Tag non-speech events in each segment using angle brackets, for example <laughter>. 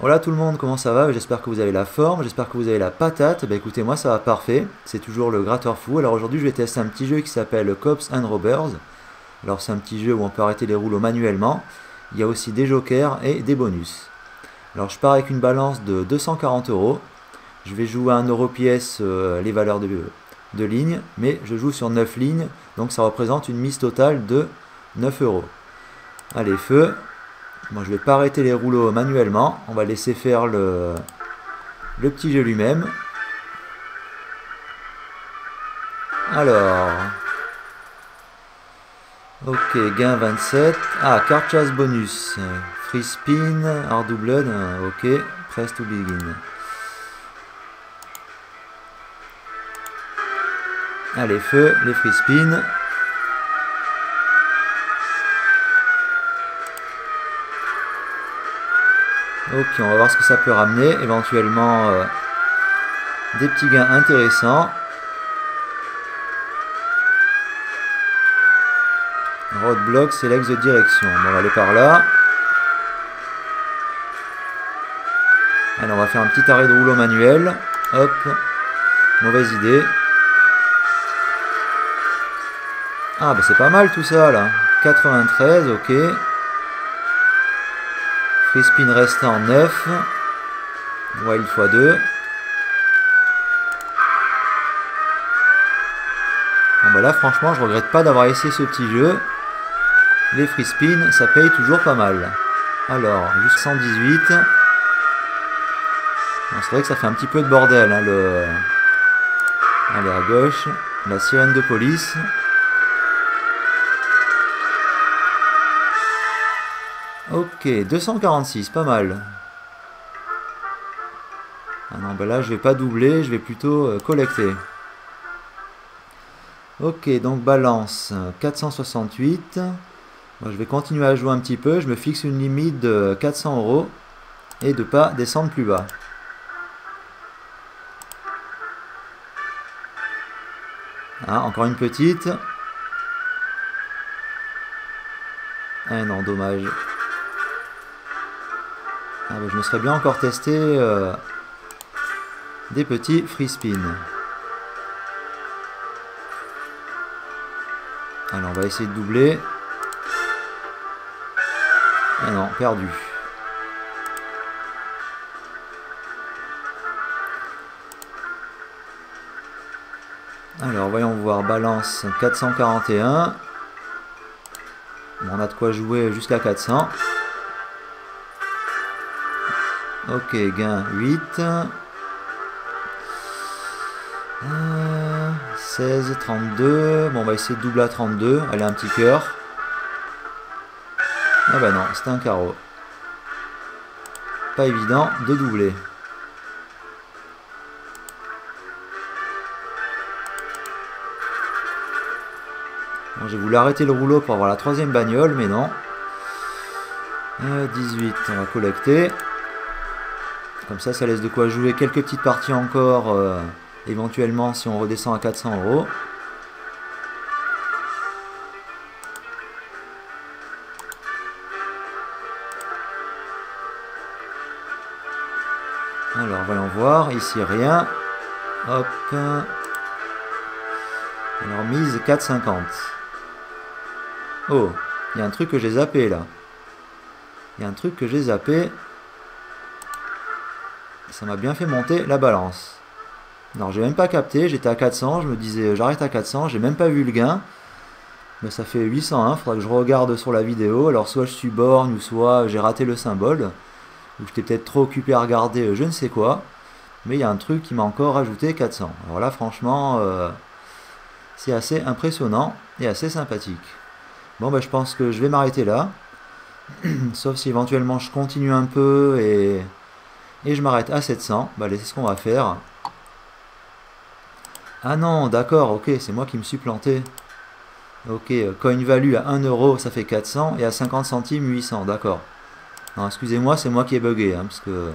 Voilà tout le monde, comment ça va? J'espère que vous avez la forme, j'espère que vous avez la patate. Bah écoutez, moi ça va parfait, c'est toujours le gratteur fou. Alors aujourd'hui je vais tester un petit jeu qui s'appelle Cops and Robbers. Alors c'est un petit jeu où on peut arrêter les rouleaux manuellement. Il y a aussi des jokers et des bonus. Alors je pars avec une balance de 240 euros. Je vais jouer à 1 euro pièce euh, les valeurs de, de ligne, mais je joue sur 9 lignes, donc ça représente une mise totale de 9 euros. Allez, feu moi, je vais pas arrêter les rouleaux manuellement. On va laisser faire le, le petit jeu lui-même. Alors. Ok, gain 27. Ah, carte chasse bonus. Free spin, hard blood. Ok, press to begin. Allez, feu, les free spin. Ok, on va voir ce que ça peut ramener. Éventuellement, euh, des petits gains intéressants. Roadblock, select the direction. on va aller par là. Allez, on va faire un petit arrêt de rouleau manuel. Hop. Mauvaise idée. Ah, bah c'est pas mal tout ça, là. 93, ok. Free spin restant 9. Wild x2. Bon bah là franchement je regrette pas d'avoir essayé ce petit jeu. Les free spin ça paye toujours pas mal. Alors juste 118. c'est vrai que ça fait un petit peu de bordel hein, le... Allez à gauche. La sirène de police. Ok, 246, pas mal. Ah non, ben là, je vais pas doubler, je vais plutôt euh, collecter. Ok, donc balance 468. je vais continuer à jouer un petit peu. Je me fixe une limite de 400 euros et de pas descendre plus bas. Ah, encore une petite. Ah non, dommage. Ah, je me serais bien encore testé euh, des petits free spin. Alors on va essayer de doubler. Ah non, perdu. Alors voyons voir, balance 441. on a de quoi jouer jusqu'à 400. Ok, gain 8. 16, 32. Bon, on va essayer de doubler à 32. Allez, un petit cœur. Ah bah non, c'était un carreau. Pas évident de doubler. J'ai voulu arrêter le rouleau pour avoir la troisième bagnole, mais non. 18, euh, on va collecter. Comme ça, ça laisse de quoi jouer quelques petites parties encore, euh, éventuellement si on redescend à 400 euros. Alors, voyons voir. Ici, rien. Hop. Alors, mise 4,50. Oh, il y a un truc que j'ai zappé, là. Il y a un truc que j'ai zappé ça m'a bien fait monter la balance. Alors j'ai même pas capté, j'étais à 400, je me disais j'arrête à 400, j'ai même pas vu le gain. Mais ça fait 801, faudra que je regarde sur la vidéo. Alors soit je suis borgne ou soit j'ai raté le symbole. Ou j'étais peut-être trop occupé à regarder euh, je ne sais quoi. Mais il y a un truc qui m'a encore ajouté 400. Alors là franchement, euh, c'est assez impressionnant et assez sympathique. Bon ben je pense que je vais m'arrêter là. <clears throat> Sauf si éventuellement je continue un peu et et je m'arrête à 700. Bah, c'est ce qu'on va faire. Ah non, d'accord, ok, c'est moi qui me suis planté. Ok, euh, coin value à 1 euro, ça fait 400, et à 50 centimes, 800, d'accord. Non, excusez-moi, c'est moi qui ai bugué, hein, parce que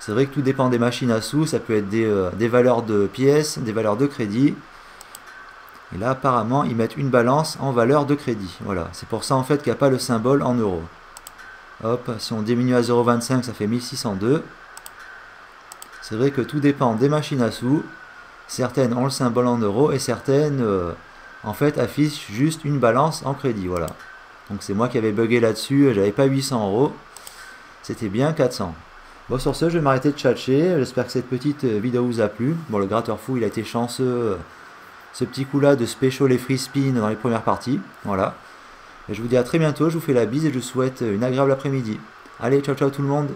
c'est vrai que tout dépend des machines à sous, ça peut être des, euh, des valeurs de pièces, des valeurs de crédit. Et là, apparemment, ils mettent une balance en valeur de crédit. Voilà, c'est pour ça en fait qu'il n'y a pas le symbole en euros. Hop, si on diminue à 0,25, ça fait 1602. C'est vrai que tout dépend des machines à sous. Certaines ont le symbole en euros et certaines, euh, en fait, affichent juste une balance en crédit. Voilà. Donc c'est moi qui avais bugué là-dessus. J'avais pas 800 euros. C'était bien 400. Bon, sur ce, je vais m'arrêter de tchatcher. J'espère que cette petite euh, vidéo vous a plu. Bon, le gratteur fou, il a été chanceux. Euh, ce petit coup-là de special et free spin dans les premières parties. Voilà. Et je vous dis à très bientôt. Je vous fais la bise et je vous souhaite une agréable après-midi. Allez, ciao ciao tout le monde